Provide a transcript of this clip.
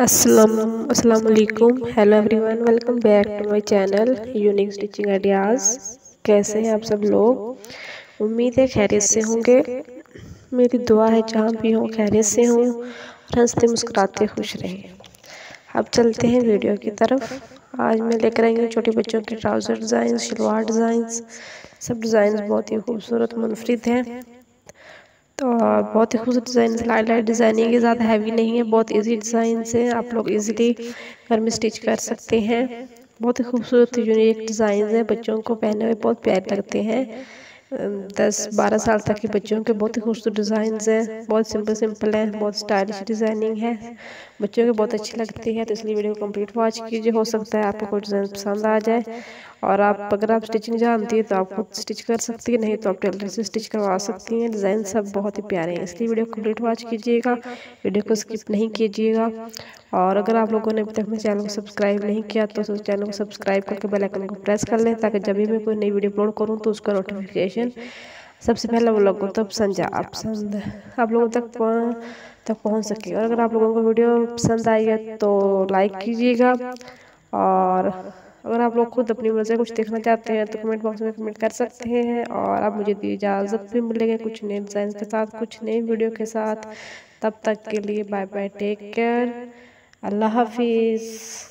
अस्सलाम वालेकुम hello everyone welcome back to my channel unique stitching ideas कैसे हैं आप सब लोग? उम्मीद है खैरियत से होंगे। मेरी दुआ है जहाँ भी हो, खैरियत से हों हँसते मुस्कुराते खुश रहें। अब चलते हैं वीडियो की तरफ़। आज मैं लेकर आई हूँ छोटे बच्चों के ट्राउज़र डिज़ाइन शलवार डिज़ाइन सब डिज़ाइन बहुत ही खूबसूरत, मुनफरद हैं। तो बहुत ही खूबसूरत डिज़ाइन लाइट लाइट डिज़ाइनिंग ये ज़्यादा हैवी नहीं है, बहुत इजी डिज़ाइन से आप लोग इजीली घर में स्टिच कर सकते हैं। बहुत ही खूबसूरत यूनिक डिज़ाइन है, बच्चों को पहने हुए बहुत प्यारे लगते हैं। दस बारह साल तक के बच्चों के बहुत ही खूबसूरत डिज़ाइन हैं, बहुत सिंपल सिंपल है, बहुत स्टाइलिश डिज़ाइनिंग है। बच्चों को बहुत अच्छी लगती है तो इसलिए वीडियो को कंप्लीट वॉच कीजिए, हो सकता है आपको कोई डिज़ाइन पसंद आ जाए। और आप अगर आप स्टिचिंग जानती है तो आप खुद स्टिच कर सकती है, नहीं तो आप टेलर से स्टिच करवा सकती हैं। डिज़ाइन सब बहुत ही प्यारे हैं। इसलिए वीडियो कंप्लीट वॉच कीजिएगा वीडियो को स्किप नहीं कीजिएगा। और अगर आप लोगों ने अभी तक मेरे चैनल को सब्सक्राइब नहीं किया तो उस चैनल को सब्सक्राइब करके बेल आइकन को प्रेस कर लें ताकि जब भी मैं कोई नई वीडियो अपलोड करूँ तो उसका नोटिफिकेशन सबसे पहले वो लोगों तक पसंद आप पसंद आप लोगों तक तक पहुँच सके। और अगर आप लोगों को वीडियो पसंद आई है तो लाइक कीजिएगा। और अगर आप लोग खुद अपनी मर्ज़ी कुछ देखना चाहते हैं तो कमेंट बॉक्स में कमेंट कर सकते हैं और आप मुझे दी इजाज़त भी मिलेंगे कुछ नए डिज़ाइन के साथ, कुछ नई वीडियो के साथ। तब तक के लिए बाय बाय टेक केयर अल्लाह हाफिज़।